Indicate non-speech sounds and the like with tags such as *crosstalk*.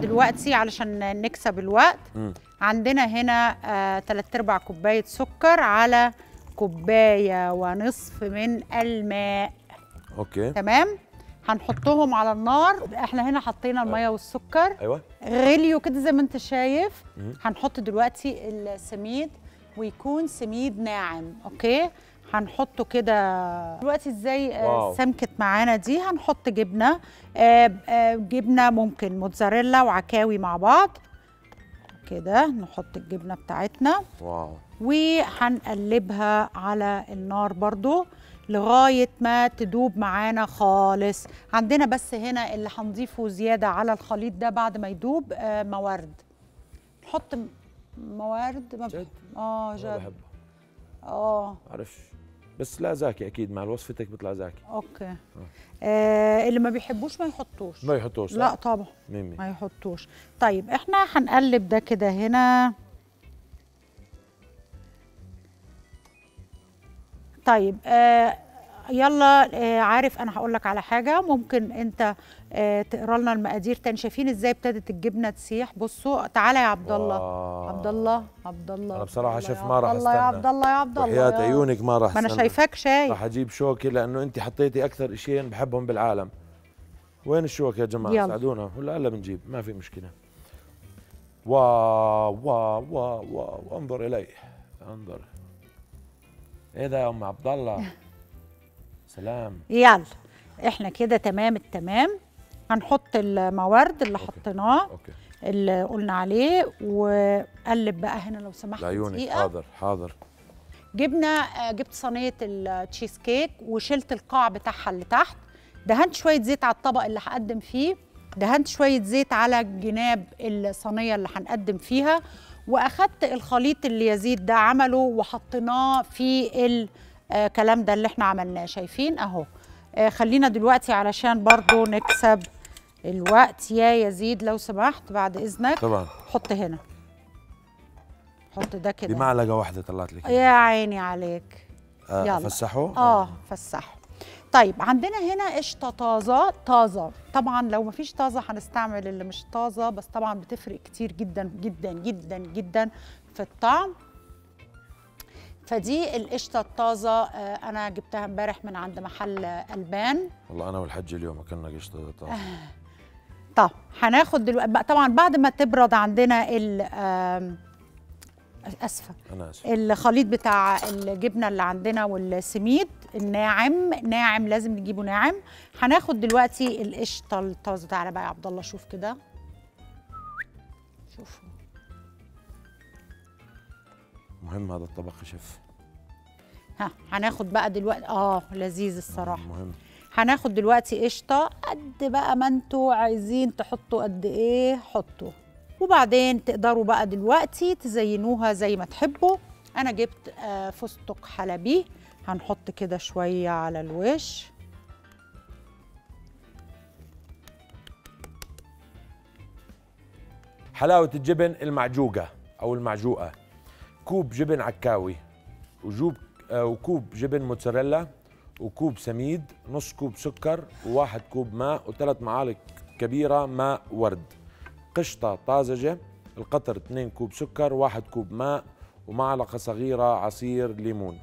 دلوقتي علشان نكسب الوقت. مم. عندنا هنا آه تلات ارباع كوباية سكر على كوباية ونصف من الماء. Okay. تمام؟ هنحطهم على النار. إحنا هنا حطينا المية والسكر. أيوه. غليوا كده زي ما انت شايف. مم. هنحط دلوقتي السميد ويكون سميد ناعم. Okay؟ هنحطه كده. دلوقتي إزاي آه،. سمكت معانا دي؟ هنحط جبنة آه، آه، جبنة ممكن موتزاريلا وعكاوي مع بعض. كده نحط الجبنة بتاعتنا. واو. وهنقلبها على النار برضو لغاية ما تدوب معانا خالص. عندنا بس هنا اللي هنضيفه زيادة على الخليط ده بعد ما يدوب آه، موارد. نحط موارد؟ ما جد؟ آه جد. آه. بعرفش بس لا زاكي أكيد مع وصفتك بيطلع زاكي. أوكي. آه. اللي ما بيحبوش ما يحطوش. ما يحطوش لا طبعا. ميمي ما يحطوش. طيب إحنا هنقلب ده كده هنا. طيب آه يلا آه عارف أنا هقول لك على حاجة. ممكن أنت آه تقرأ لنا المقادير تاني. شايفين إزاي ابتدت الجبنة تسيح؟ بصوا تعالى يا عبد الله. عبد الله عبد الله. الله، شيف يا ما راح عبد الله يا. عبد الله يا عبد الله. يا- عيونك ما راح ما أنا أستنى. شايفاك شايف راح أجيب شوكه لأنه أنت حطيتي أكثر شيئين بحبهم بالعالم. وين الشوكه يا جماعة؟ يلا. ساعدونا. ولا هلا بنجيب ما في مشكلة. wow wow wow wow. انظر إلي. انظر. إيه ده يا أم عبد الله؟ *laughs* سلام. يلا. إحنا كده تمام التمام. هنحط الماورد اللي حطيناه اللي قلنا عليه وقلب بقى هنا لو سمحت لعيونك دقيقة. حاضر حاضر. جبنا جبت صينية التشيز كيك وشلت القاع بتاعها اللي تحت. دهنت شوية زيت على الطبق اللي هقدم فيه. دهنت شوية زيت على جناب الصينية اللي هنقدم فيها. وأخدت الخليط اللي يزيد ده عمله وحطيناه في الكلام ده اللي إحنا عملناه. شايفين اهو. آه، خلينا دلوقتي علشان برضو نكسب الوقت. يا يزيد لو سمحت بعد إذنك طبعا. حط هنا. حط ده كده. بمعلقة واحدة طلعت لك يا عيني عليك. آه يلا. فسحه آه فسحه. طيب عندنا هنا قشطه طازة. طازة. طبعا لو مفيش طازة هنستعمل اللي مش طازة بس طبعا بتفرق كتير جدا جدا جدا جدا في الطعم. فدي القشطة الطازة آه، أنا جبتها امبارح من عند محل ألبان. والله أنا والحج اليوم أكلنا قشطة طازة. *laughs* طب هناخد دلوقتي طبعا بعد ما تبرد عندنا ال آسفة. أنا آسف. الخليط بتاع الجبنة اللي عندنا والسميد الناعم ناعم لازم نجيبه ناعم. هناخد دلوقتي القشطة الطازة. تعالى بقى يا عبد الله شوف كده. مهم هذا الطبق يا شيف. ها هناخد بقى دلوقتي آه لذيذ الصراحة. مهم. هناخد دلوقتي قشطة قد بقى ما أنتوا عايزين تحطوا قد إيه حطوا. وبعدين تقدروا بقى دلوقتي تزينوها زي ما تحبوا. أنا جبت آه، فستق حلبي. هنحط كده شوية على الوش. حلاوة الجبن المعجوقة أو المعجوقة. كوب جبن عكاوي وجوب آه، وكوب جبن موتزاريلا وكوب سميد نص كوب سكر وواحد كوب ماء وثلاث معالق كبيرة ماء ورد. قشطة طازجة القطر 2 كوب سكر واحد كوب ماء ومعلقة صغيرة عصير ليمون.